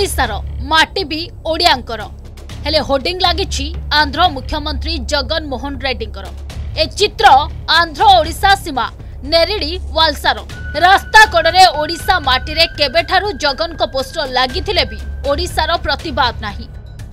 ଓଡ଼ିଶାର ମାଟି ବି ଓଡ଼ିଆଙ୍କର। ହେଲେ ହୋର୍ଡିଂ ଲାଗିଛି ଆନ୍ଧ୍ର ମୁଖ୍ୟମନ୍ତ୍ରୀ ଜଗନମୋହନ ରେଡ୍ଡୀଙ୍କର। ଏ ଚିତ୍ର ଆନ୍ଧ୍ର ଓଡ଼ିଶା ସୀମା ନେରିଡି ୱାଲସାର। ରାସ୍ତା କଡ଼ରେ ଓଡ଼ିଶା ମାଟିରେ କେବେଠାରୁ ଜଗନଙ୍କ ପୋଷ୍ଟର ଲାଗିଥିଲେ ବି ଓଡ଼ିଶାର ପ୍ରତିବାଦ ନାହିଁ।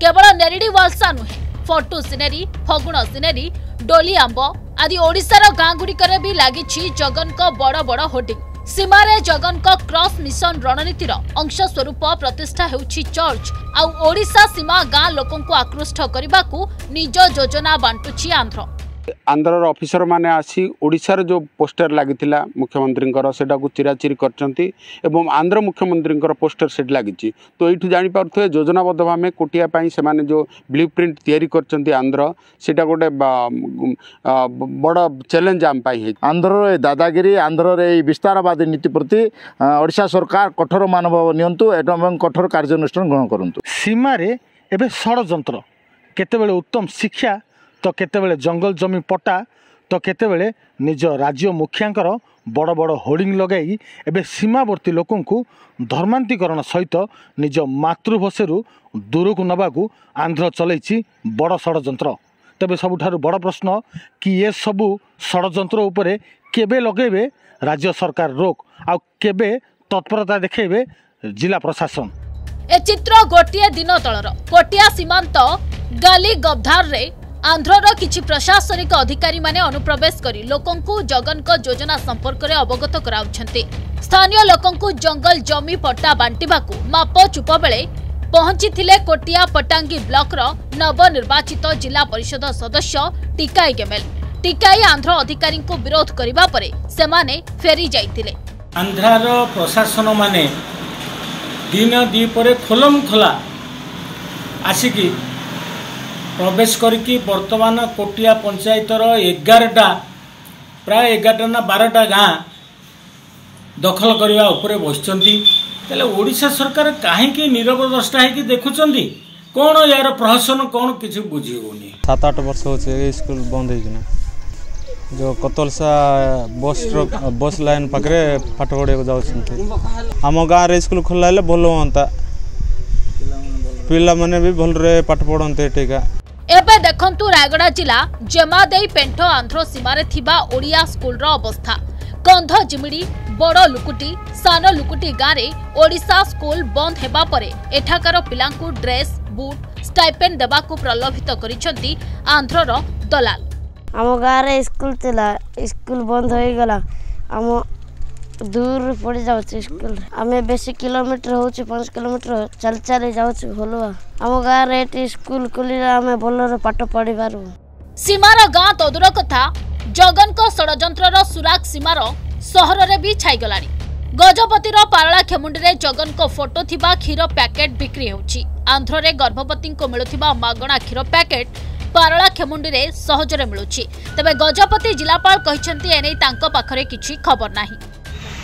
କେବଳ ନେରିଡି ୱାଲସା ନୁହେଁ ଫଟୁ ସିନେରୀ ଫଗୁଣ ସିନେରୀ ଡୋଲି ଆମ୍ବ ଆଦି ଓଡ଼ିଶାର ଗାଁଗୁଡ଼ିକରେ ବି ଲାଗିଛି ଜଗନଙ୍କ ବଡ଼ ବଡ଼ ହୋର୍ଡିଂ। ସୀମାରେ ଜଗନଙ୍କ କ୍ରସ୍ ମିଶନ ରଣନୀତିର ଅଂଶ ସ୍ୱରୂପ ପ୍ରତିଷ୍ଠା ହେଉଛି ଚର୍ଚ୍ଚ। ଆଉ ଓଡ଼ିଶା ସୀମା ଗାଁ ଲୋକଙ୍କୁ ଆକୃଷ୍ଟ କରିବାକୁ ନିଜ ଯୋଜନା ବାଣ୍ଟୁଛି ଆନ୍ଧ୍ର। ଆନ୍ଧ୍ରର ଅଫିସରମାନେ ଆସି ଓଡ଼ିଶାର ଯେଉଁ ପୋଷ୍ଟର ଲାଗିଥିଲା ମୁଖ୍ୟମନ୍ତ୍ରୀଙ୍କର ସେଟାକୁ ଚିରାଚିରି କରିଛନ୍ତି ଏବଂ ଆନ୍ଧ୍ର ମୁଖ୍ୟମନ୍ତ୍ରୀଙ୍କର ପୋଷ୍ଟର ସେଠି ଲାଗିଛି। ତ ଏଇଠୁ ଜାଣିପାରୁଥିବେ ଯୋଜନାବଦ୍ଧ ଭାବେ କୋଟିଆ ପାଇଁ ସେମାନେ ଯେଉଁ ବ୍ଲୁ ପ୍ରିଣ୍ଟ ତିଆରି କରିଛନ୍ତି ଆନ୍ଧ୍ର ସେଇଟା ଗୋଟେ ବଡ଼ ଚ୍ୟାଲେଞ୍ଜ ଆମ ପାଇଁ ହେଇଛି। ଆନ୍ଧ୍ରର ଏ ଦାଦାଗିରି ଆନ୍ଧ୍ରର ଏହି ବିସ୍ତାରବାଦୀ ନୀତି ପ୍ରତି ଅ, ଓଡ଼ିଶା ସରକାର କଠୋର ମାନଭାବ ନିଅନ୍ତୁ ଏବଂ କଠୋର କାର୍ଯ୍ୟାନୁଷ୍ଠାନ ଗ୍ରହଣ କରନ୍ତୁ। ସୀମାରେ ଏବେ ଷଡ଼ଯନ୍ତ୍ର କେତେବେଳେ ଉତ୍ତମ ଶିକ୍ଷା ତ କେତେବେଳେ ଜଙ୍ଗଲ ଜମି ପଟା ତ କେତେବେଳେ ନିଜ ରାଜ୍ୟ ମୁଖିଆଙ୍କର ବଡ଼ ବଡ଼ ହୋର୍ଡିଂ ଲଗାଇ ଏବେ ସୀମାବର୍ତ୍ତୀ ଲୋକଙ୍କୁ ଧର୍ମାନ୍ତୀକରଣ ସହିତ ନିଜ ମାତୃଭାଷାରୁ ଦୂରକୁ ନେବାକୁ ଆନ୍ଧ୍ର ଚଲେଇଛି ବଡ଼ ଷଡ଼ଯନ୍ତ୍ର। ତେବେ ସବୁଠାରୁ ବଡ଼ ପ୍ରଶ୍ନ କି ଏସବୁ ଷଡ଼ଯନ୍ତ୍ର ଉପରେ କେବେ ଲଗାଇବେ ରାଜ୍ୟ ସରକାର ରୋକ ଆଉ କେବେ ତତ୍ପରତା ଦେଖାଇବେ ଜିଲ୍ଲା ପ୍ରଶାସନ? ଏ ଚିତ୍ର ଗୋଟିଏ ଦିନ ତଳର। କୋଟିଆ ସୀମାନ୍ତ ଗାଲି ଗବ୍ଧାରରେ ଆନ୍ଧ୍ରର କିଛି ପ୍ରଶାସନିକ ଅଧିକାରୀମାନେ ଅନୁପ୍ରବେଶ କରି ଲୋକଙ୍କୁ ଜଗନଙ୍କ ଯୋଜନା ସମ୍ପର୍କରେ ଅବଗତ କରାଉଛନ୍ତି। ସ୍ଥାନୀୟ ଲୋକଙ୍କୁ ଜଙ୍ଗଲ ଜମି ପଟ୍ଟା ବାଣ୍ଟିବାକୁ ମାପ ଚୁପ ବେଳେ ପହଞ୍ଚିଥିଲେ କୋଟିଆ ପଟାଙ୍ଗୀ ବ୍ଲକର ନବନିର୍ବାଚିତ ଜିଲ୍ଲା ପରିଷଦ ସଦସ୍ୟ ଟିକାଇ ଗେମେଲ। ଟିକାଇ ଆନ୍ଧ୍ର ଅଧିକାରୀଙ୍କୁ ବିରୋଧ କରିବା ପରେ ସେମାନେ ଫେରି ଯାଇଥିଲେ। ଆନ୍ଧ୍ରାର ପ୍ରଶାସନମାନେ ଦିନ ଦ୍ୱିପରେ ଖୋଲମ ଖୋଲା ଆସିକି ପ୍ରବେଶ କରିକି ବର୍ତ୍ତମାନ କୋଟିଆ ପଞ୍ଚାୟତର ଏଗାରଟା ପ୍ରାୟ ଏଗାରଟା ନା ବାରଟା ଗାଁ ଦଖଲ କରିବା ଉପରେ ବସିଛନ୍ତି। ତାହେଲେ ଓଡ଼ିଶା ସରକାର କାହିଁକି ନିରବ ଦ୍ରଷ୍ଟା ହେଇକି ଦେଖୁଛନ୍ତି? କ'ଣ ଏହାର ପ୍ରହସନ କ'ଣ କିଛି ବୁଝି ହେଉନି। ସାତ ଆଠ ବର୍ଷ ହେଉଛି ଏଇ ସ୍କୁଲ ବନ୍ଦ ହେଇକିନା। ଯେଉଁ କତଲସା ବସ୍ ଟ୍ରକ୍ ବସ୍ ଲାଇନ୍ ପାଖରେ ପାଠ ପଢ଼ିବାକୁ ଯାଉଛନ୍ତି। ଆମ ଗାଁରେ ସ୍କୁଲ ଖୋଲା ହେଲେ ଭଲ ହୁଅନ୍ତା। ପିଲାମାନେ ବି ଭଲରେ ପାଠ ପଢ଼ନ୍ତେ ଏଠିକା। ଏବେ ଦେଖନ୍ତୁ ରାୟଗଡ଼ା ଜିଲ୍ଲା ଜେମାଦେଇ ପେଣ୍ଠ ଆନ୍ଧ୍ର ସୀମାରେ ଥିବା ଓଡ଼ିଆ ସ୍କୁଲର ଅବସ୍ଥା। କନ୍ଧ ଜିମିଡ଼ି ବଡ଼ ଲୁକୁଟି ସାନ ଲୁକୁଟି ଗାଁରେ ଓଡ଼ିଶା ସ୍କୁଲ ବନ୍ଦ ହେବା ପରେ ଏଠାକାର ପିଲାଙ୍କୁ ଡ୍ରେସ୍ ବୁଟ୍ ଷ୍ଟାଇପେଣ୍ଡ ଦେବାକୁ ପ୍ରଲୋଭିତ କରିଛନ୍ତି ଆନ୍ଧ୍ରର ଦଲାଲ। ଆମ ଗାଁରେ ସ୍କୁଲ ଥିଲା ସ୍କୁଲ ବନ୍ଦ ହୋଇଗଲା। ଆମ ଦୂର ପଡ଼ିଯାଉଛି ସ୍କୁଲ ଆମେ ବେଶୀ କିଲୋମିଟର ହେଉଛି ପାଞ୍ଚ କିଲୋମିଟର ଚାଲି ଚାଲି ଯାଉଛୁ ଭଲ ଆମ ଗାଁରେ ଏଠି ସ୍କୁଲ ଖୋଲିଲେ ଆମେ ଭଲରେ ପାଠ ପଢ଼ିପାରୁ। ସୀମାର ଗାଁ ତଦୁର କଥା ଜଗନଙ୍କ ଷଡ଼ଯନ୍ତ୍ରର ସୁରାଗ ସୀମାର ସହରରେ ବି ଛାଇଗଲାଣି। ଗଜପତିର ପାରଳା ଖେମୁଣ୍ଡିରେ ଜଗନଙ୍କ ଫଟୋ ଥିବା କ୍ଷୀର ପ୍ୟାକେଟ ବିକ୍ରି ହେଉଛି। ଆନ୍ଧ୍ରରେ ଗର୍ଭବତୀଙ୍କୁ ମିଳୁଥିବା ମାଗଣା କ୍ଷୀର ପ୍ୟାକେଟ ପାରଳା ଖେମୁଣ୍ଡିରେ ସହଜରେ ମିଳୁଛି। ତେବେ ଗଜପତି ଜିଲ୍ଲାପାଳ କହିଛନ୍ତି ଏନେଇ ତାଙ୍କ ପାଖରେ କିଛି ଖବର ନାହିଁ।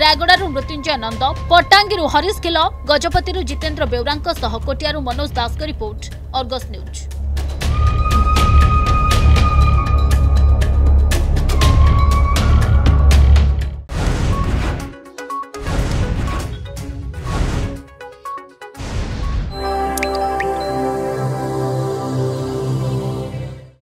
ରାୟଗଡ଼ାରୁ ମୃତ୍ୟୁଞ୍ଜୟ ନନ୍ଦ ପଟାଙ୍ଗୀରୁ ହରିଶ ଖିଲ ଗଜପତିରୁ ଜିତେନ୍ଦ୍ର ବେଉରାଙ୍କ ସହ କୋଟିଆରୁ ମନୋଜ ଦାସଙ୍କ ରିପୋର୍ଟ ଅର୍ଗସ୍ ନ୍ୟୁଜ୍।